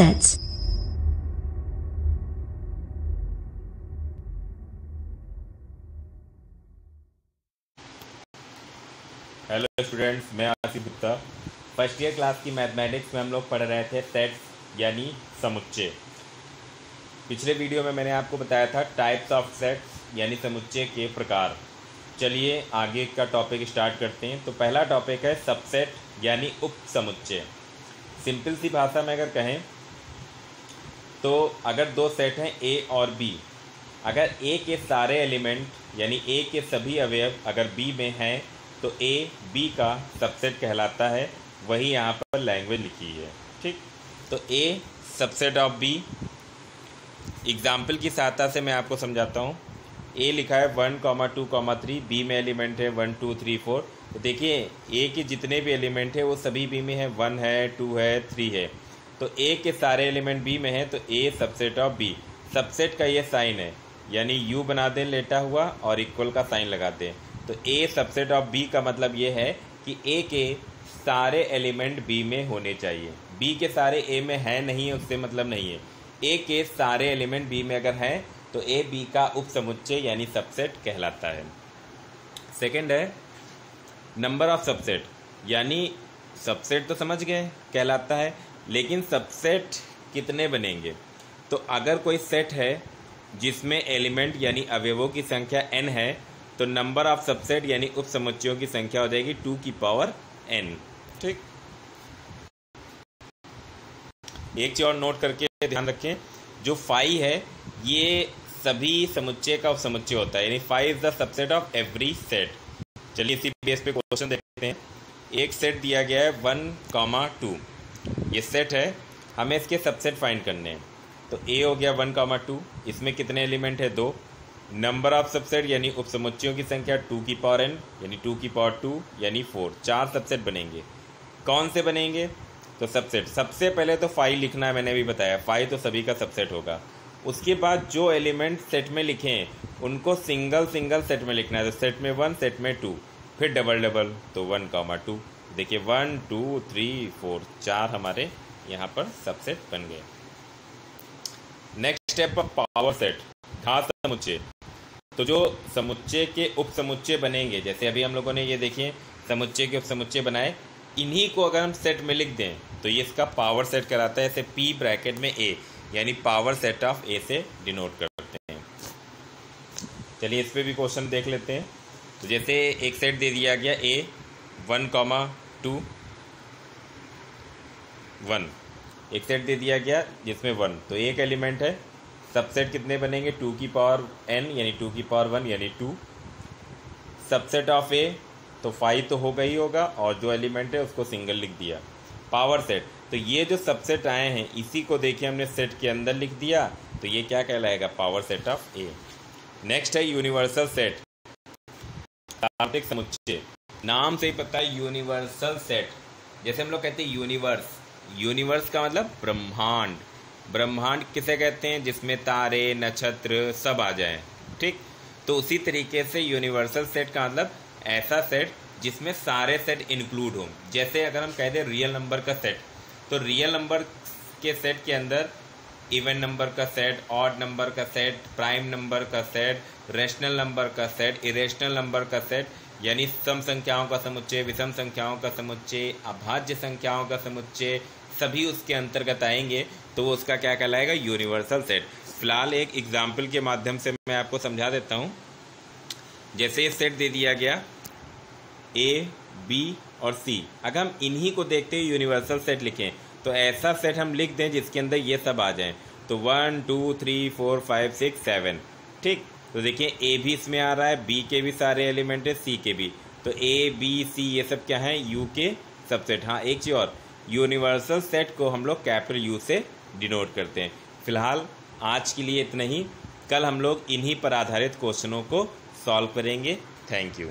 subsets. Hello students मैं Asif Gupta. First year class की mathematics में हम लोग पढ़ रहे थे सेट्स यानी समुच्चय पिछले वीडियो में मैंने आपको बताया था टाइप्स ऑफ़ सेट्स यानी समुच्चय के प्रकार। चलिए आगे का टॉपिक स्टार्ट करते हैं। तो पहला टॉपिक है सबसेट यानी उप समुच्चय सिंपल सी भाषा में अगर कहें तो अगर दो सेट हैं ए और बी अगर ए के सारे एलिमेंट यानी ए के सभी अवयव अगर बी में हैं तो ए बी का सबसेट कहलाता है। वही यहाँ पर लैंग्वेज लिखी है, ठीक? तो A subset of B example की सहायता से मैं आपको समझाता हूँ। ए लिखा है one comma two comma three B में एलिमेंट है वन टू थ्री फोर तो देखिए ए के जितने भी एलिमेंट है, वो सभी बी में है। वन है टू है थ्री है। तो ए के सारे एलिमेंट बी में है तो A subset of B subset का ये साइन है, यानी यू बना दें, लेटा हुआ, और इक्वल का साइन लगा दें। तो ए सबसेट ऑफ़ बी का मतलब ये है कि ए के सारे एलिमेंट बी में होने चाहिए। बी के सारे ए में है नहीं, उससे मतलब नहीं है। ए के सारे एलिमेंट बी में अगर हैं तो ए बी का उप समुच्चय यानी सबसेट कहलाता है। सेकंड है नंबर ऑफ़ सबसेट यानी सबसेट तो समझ गए, कहलाता है। लेकिन सबसेट कितने बनेंगे? तो अगर कोई सेट है जिसमें एलिमेंट यानी अवयवों की संख्या एन है तो नंबर ऑफ़ सबसेट यानी उप समुच्चयों की संख्या हो जाएगी टू की पावर एन ठीक। एक चीज़ और नोट करके ध्यान रखें जो फाइव है ये सभी समुच्चय का समुच्चय होता है यानी five is the subset of every set चलिए इसी बेस पे क्वेश्चन देखते हैं। एक सेट दिया गया है वन कॉमा टू ये सेट है। हमें इसके सबसेट फाइंड करने हैं। तो ए हो गया वन कॉमा टू इसमें कितने एलिमेंट है? दो। नंबर ऑफ़ सबसेट यानी उप समुच्चयों की संख्या टू की पावर एन यानी टू की पावर टू यानी फोर चार सबसेट बनेंगे। कौन से बनेंगे? तो सबसेट सबसे पहले तो फाइव लिखना है, मैंने भी बताया। फाइव तो सभी का सबसेट होगा। उसके बाद जो एलिमेंट सेट में लिखे हैं, उनको सिंगल सिंगल सेट में लिखना है। तो सेट में वन सेट में टू फिर डबल डबल तो वन कामा टू देखिए वन टू थ्री फोर चार हमारे यहाँ पर सबसेट बन गए। नेक्स्ट स्टेप पावर सेट खास समुच्चय। तो जो समुच्चय के उप समुच्चय बनेंगे, जैसे अभी हम लोगों ने ये देखिए, समुच्चय के उप समुच्चय बनाए, इन्हीं को अगर हम सेट में लिख दें तो ये इसका पावर सेट कराता है ऐसे पी ब्रैकेट में ए यानी पावर सेट ऑफ़ ए से डिनोट करते हैं। चलिए, इस पर भी क्वेश्चन देख लेते हैं। तो जैसे एक सेट दे दिया गया A one comma two, one. एक सेट दे दिया गया जिसमें वन। तो एक एलिमेंट है। सबसेट कितने बनेंगे? टू की पावर एन, यानी टू की पावर वन, यानी टू। सबसेट ऑफ़ ए तो फाइव तो होगा ही होगा, और जो एलिमेंट है उसको सिंगल लिख दिया। Power set. तो ये जो सबसेट आए हैं, इसी को देखिए हमने सेट के अंदर लिख दिया। तो ये क्या कहलाएगा? Power set of A. Next है यूनिवर्सल सेट। समुच्चय। नाम से ही पता है यूनिवर्सल सेट जैसे हम लोग कहते हैं यूनिवर्स यूनिवर्स का मतलब ब्रह्मांड. ब्रह्मांड किसे कहते हैं? जिसमें तारे, नक्षत्र सब आ जाएँ, ठीक? तो उसी तरीके से यूनिवर्सल सेट का मतलब ऐसा सेट जिसमें सारे सेट इंक्लूड हों. जैसे अगर हम कह दें रियल नंबर का सेट तो रियल नंबर के सेट के अंदर इवन नंबर का सेट ऑड नंबर का सेट प्राइम नंबर का सेट रेशनल नंबर का सेट इरेशनल नंबर का सेट यानी सम संख्याओं का समुच्चय विषम संख्याओं का समुच्चय, अभाज्य संख्याओं का समुच्चय, सभी उसके अंतर्गत आएँगे तो वो उसका क्या कहलाएगा? यूनिवर्सल सेट फ़िलहाल एक एग्ज़ाम्पल के माध्यम से मैं आपको समझा देता हूँ। जैसे ये सेट दे दिया गया ए बी और सी अगर हम इन्हीं को देखते हुए यूनिवर्सल सेट लिखें तो ऐसा सेट हम लिख दें जिसके अंदर ये सब आ जाएँ। तो one two three four five six seven ठीक? तो देखिए ए भी इसमें आ रहा है बी के भी सारे एलिमेंट है सी के भी। तो ए बी सी ये सब क्या है? यू के सबसेट हाँ एक चीज़ और यूनिवर्सल सेट को हम लोग कैपिटल यू से डिनोट करते हैं। फ़िलहाल, आज के लिए इतना ही। कल हम लोग इन्हीं पर आधारित क्वेश्चनों को सॉल्व करेंगे। Thank you